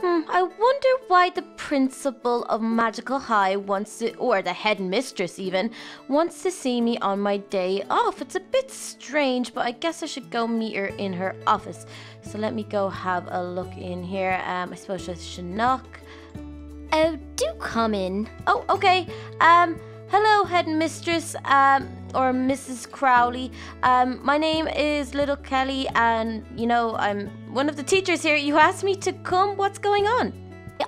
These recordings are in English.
Hmm, I wonder why the principal of Magical High wants to, or the headmistress even, wants to see me on my day off. It's a bit strange, but I guess I should go meet her in her office. So let me go have a look in here. Um, I suppose I should knock. Oh, do come in. Oh, okay. Um, hello, headmistress, um, or Mrs. Crowley. Um, my name is Little Kelly, and you know, I'm one of the teachers here. You asked me to come. What's going on?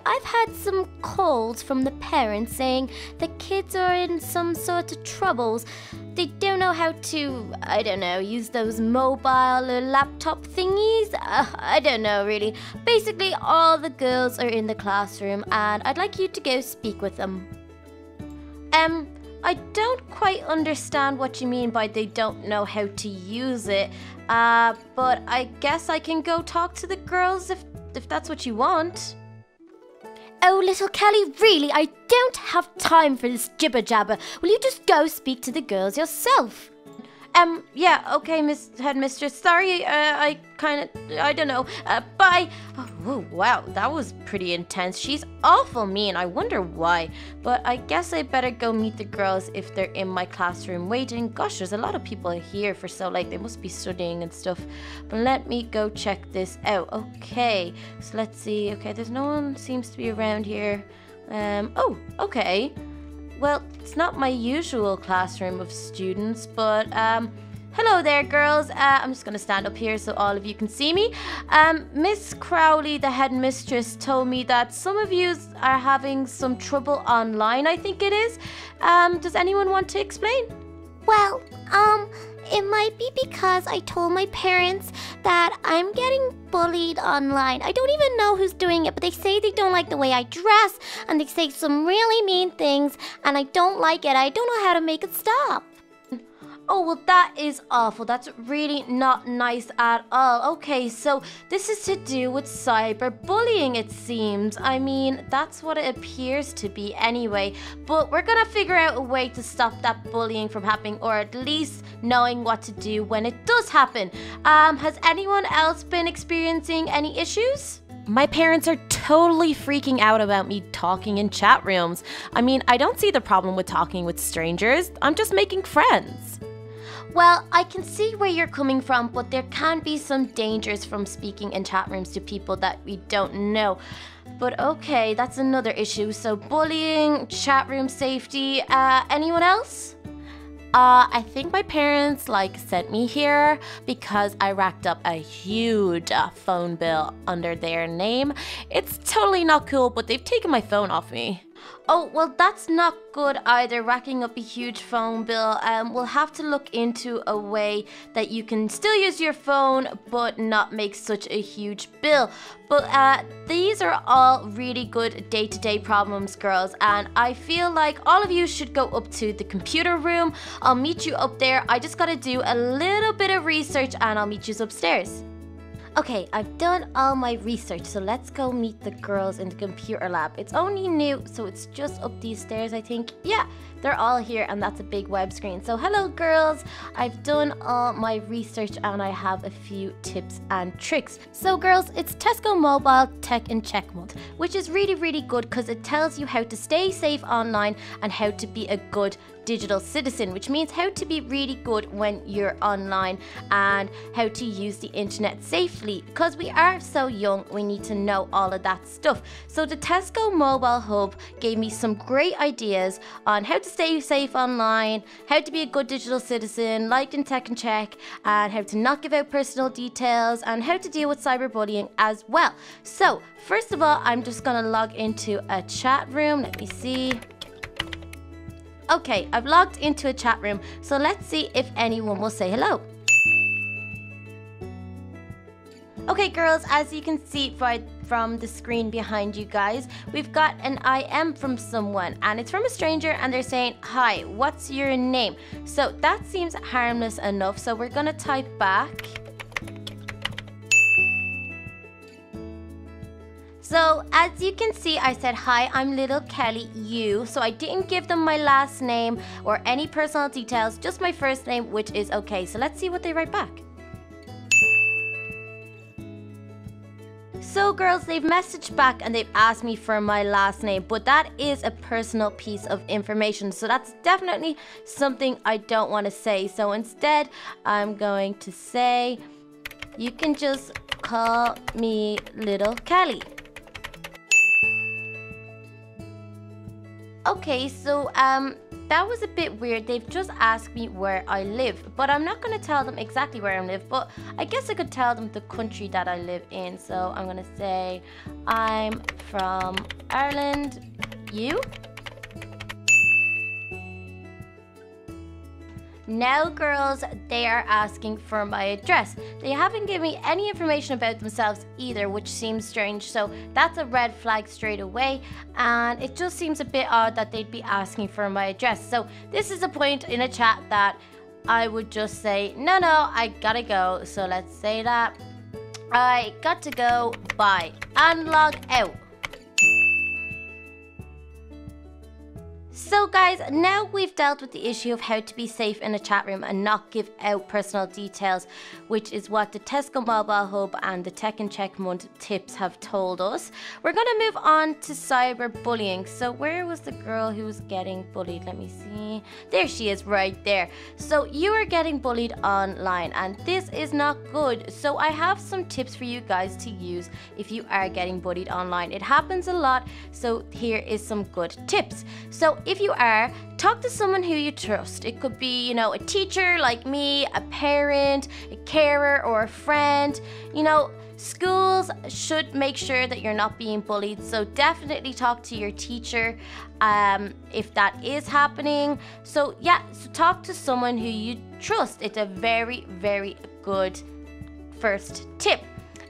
I've had some calls from the parents saying the kids are in some sort of troubles. They don't know how to, I don't know, use those mobile or laptop thingies. Uh, I don't know really. Basically, all the girls are in the classroom, and I'd like you to go speak with them. Um, I don't quite understand what you mean by they don't know how to use it. Uh, but I guess I can go talk to the girls if if that's what you want. Oh, little Kelly, really, I don't have time for this jibber jabber. Will you just go speak to the girls yourself? Um, yeah, okay, Miss Headmistress. Sorry, uh, I kind of, I don't know. Uh, bye. Oh, whoa, wow, that was pretty intense. She's awful mean. I wonder why. But I guess I better go meet the girls if they're in my classroom waiting. Gosh, there's a lot of people here for so late. They must be studying and stuff. But let me go check this out. Okay, so let's see. Okay, there's no one seems to be around here. Um, oh, okay. Well, it's not my usual classroom of students, but um, hello there, girls. Uh, I'm just gonna stand up here so all of you can see me. Um, Miss Crowley, the headmistress, told me that some of you are having some trouble online. I think it is. Um, does anyone want to explain? Well, um, it might be because I told my parents that I'm getting bullied online. I don't even know who's doing it, but they say they don't like the way I dress and they say some really mean things and I don't like it. I don't know how to make it stop. Oh, well, that is awful. That's really not nice at all. Okay, so this is to do with cyberbullying, it seems. I mean, that's what it appears to be anyway. But we're gonna figure out a way to stop that bullying from happening, or at least knowing what to do when it does happen. Um, has anyone else been experiencing any issues? My parents are totally freaking out about me talking in chat rooms. I mean, I don't see the problem with talking with strangers. I'm just making friends. Well, I can see where you're coming from, but there can be some dangers from speaking in chat rooms to people that we don't know. But okay, that's another issue. So, bullying, chat room safety. Uh, anyone else? Uh, I think my parents like sent me here because I racked up a huge uh, phone bill under their name. It's totally not cool, but they've taken my phone off me. Oh, well, that's not good either, racking up a huge phone bill. Um, we'll have to look into a way that you can still use your phone but not make such a huge bill. But uh, these are all really good day to day problems, girls, and I feel like all of you should go up to the computer room. I'll meet you up there. I just gotta do a little bit of research and I'll meet you upstairs. Okay, I've done all my research, so let's go meet the girls in the computer lab. It's only new, so it's just up these stairs, I think. Yeah, they're all here, and that's a big web screen. So, hello, girls. I've done all my research, and I have a few tips and tricks. So, girls, it's Tesco Mobile Tech and Check Month, which is really, really good because it tells you how to stay safe online and how to be a good digital citizen, which means how to be really good when you're online and how to use the internet safely. Because we are so young, we need to know all of that stuff. So, the Tesco Mobile Hub gave me some great ideas on how to stay safe online, how to be a good digital citizen, like in Tech and Check, and how to not give out personal details, and how to deal with cyberbullying as well. So, first of all, I'm just gonna log into a chat room. Let me see. Okay, I've logged into a chat room, so let's see if anyone will say hello. Okay, girls, as you can see right from the screen behind you guys, we've got an IM from someone, and it's from a stranger, and they're saying, Hi, what's your name? So that seems harmless enough, so we're gonna type back. So as you can see, I said, hi, I'm little Kelly, you. So I didn't give them my last name or any personal details, just my first name, which is okay. So let's see what they write back. So, girls, they've messaged back and they've asked me for my last name, but that is a personal piece of information. So, that's definitely something I don't want to say. So, instead, I'm going to say, you can just call me Little Kelly. Okay, so um, that was a bit weird. They've just asked me where I live, but I'm not going to tell them exactly where I live, but I guess I could tell them the country that I live in. So I'm going to say I'm from Ireland. You? Now, girls, they are asking for my address. They haven't given me any information about themselves either, which seems strange. So that's a red flag straight away. And it just seems a bit odd that they'd be asking for my address. So this is a point in a chat that I would just say, no, no, I gotta go. So let's say that. I got to go, bye, and log out. So guys, now we've dealt with the issue of how to be safe in a chat room and not give out personal details, which is what the Tesco Mobile Hub and the Tech and Check Month tips have told us. We're going to move on to cyberbullying. So where was the girl who was getting bullied? Let me see. There she is right there. So you are getting bullied online and this is not good. So I have some tips for you guys to use if you are getting bullied online. It happens a lot. So here is some good tips. So if you are, talk to someone who you trust. It could be, you know, a teacher like me, a parent, a carer, or a friend. You know, schools should make sure that you're not being bullied. So definitely talk to your teacher um, if that is happening. So yeah, so talk to someone who you trust. It's a very, very good first tip.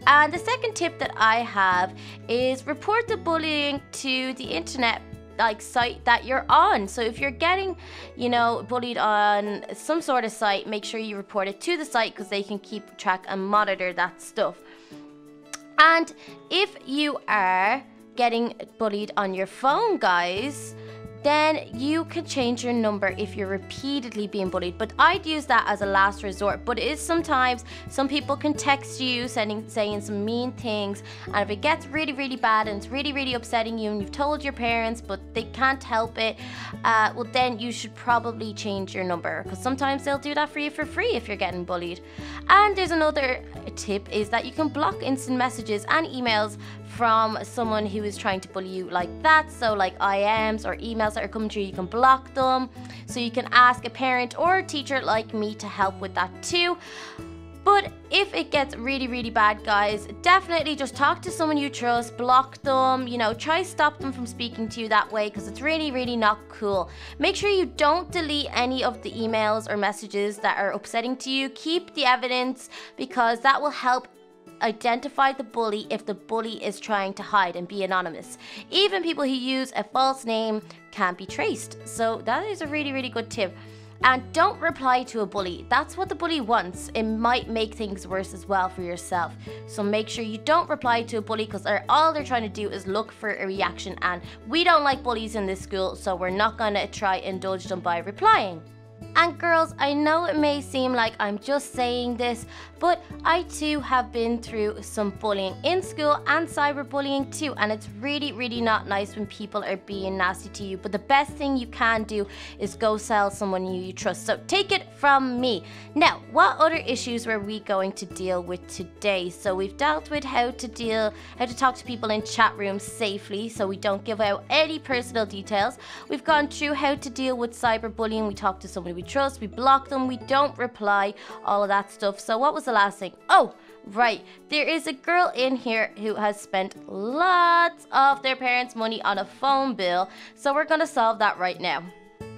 And the second tip that I have is report the bullying to the internet like site that you're on. So if you're getting, you know, bullied on some sort of site, make sure you report it to the site because they can keep track and monitor that stuff. And if you are getting bullied on your phone, guys, then you can change your number if you're repeatedly being bullied. But I'd use that as a last resort. But it is sometimes some people can text you sending saying some mean things, and if it gets really really bad and it's really really upsetting you, and you've told your parents but they can't help it, uh, well then you should probably change your number because sometimes they'll do that for you for free if you're getting bullied. And there's another tip is that you can block instant messages and emails from someone who is trying to bully you like that. So, like IMs or emails that are coming through, you can block them. So, you can ask a parent or a teacher like me to help with that too. But if it gets really, really bad, guys, definitely just talk to someone you trust, block them, you know, try stop them from speaking to you that way because it's really, really not cool. Make sure you don't delete any of the emails or messages that are upsetting to you. Keep the evidence because that will help identify the bully if the bully is trying to hide and be anonymous. Even people who use a false name can't be traced. So that is a really, really good tip. And don't reply to a bully. That's what the bully wants. It might make things worse as well for yourself. So make sure you don't reply to a bully because all they're trying to do is look for a reaction. And we don't like bullies in this school, so we're not going to try indulge them by replying. And girls, I know it may seem like I'm just saying this, but I too have been through some bullying in school and cyberbullying too. And it's really, really not nice when people are being nasty to you. But the best thing you can do is go sell someone you, you trust. So take it from me. Now, what other issues were we going to deal with today? So we've dealt with how to deal, how to talk to people in chat rooms safely so we don't give out any personal details. We've gone through how to deal with cyberbullying. We talked to somebody we trust, we block them, we don't reply, all of that stuff. So what was the last thing? Oh, right. There is a girl in here who has spent lots of their parents' money on a phone bill. So we're going to solve that right now.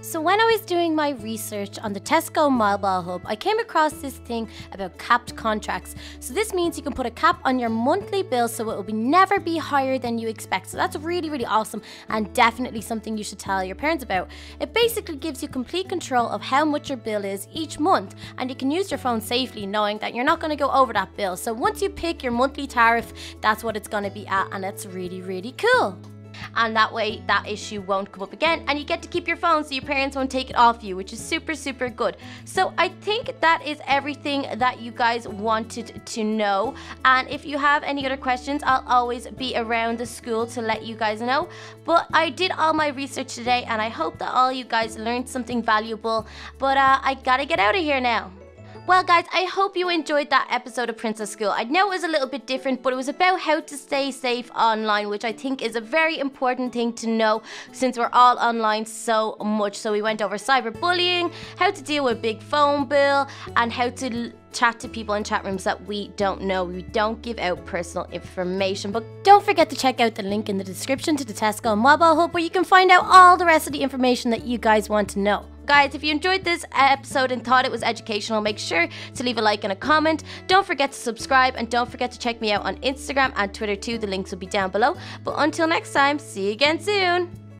So, when I was doing my research on the Tesco Mobile Hub, I came across this thing about capped contracts. So, this means you can put a cap on your monthly bill so it will be never be higher than you expect. So, that's really, really awesome and definitely something you should tell your parents about. It basically gives you complete control of how much your bill is each month, and you can use your phone safely knowing that you're not going to go over that bill. So, once you pick your monthly tariff, that's what it's going to be at, and it's really, really cool. And that way that issue won't come up again. And you get to keep your phone so your parents won't take it off you, which is super, super good. So I think that is everything that you guys wanted to know. And if you have any other questions, I'll always be around the school to let you guys know. But I did all my research today, and I hope that all you guys learned something valuable. But uh, I gotta get out of here now. Well, guys, I hope you enjoyed that episode of Princess School. I know it was a little bit different, but it was about how to stay safe online, which I think is a very important thing to know since we're all online so much. So, we went over cyberbullying, how to deal with big phone bill, and how to chat to people in chat rooms that we don't know. We don't give out personal information. But don't forget to check out the link in the description to the Tesco Mobile Hub where you can find out all the rest of the information that you guys want to know. Guys, if you enjoyed this episode and thought it was educational, make sure to leave a like and a comment. Don't forget to subscribe and don't forget to check me out on Instagram and Twitter too. The links will be down below. But until next time, see you again soon.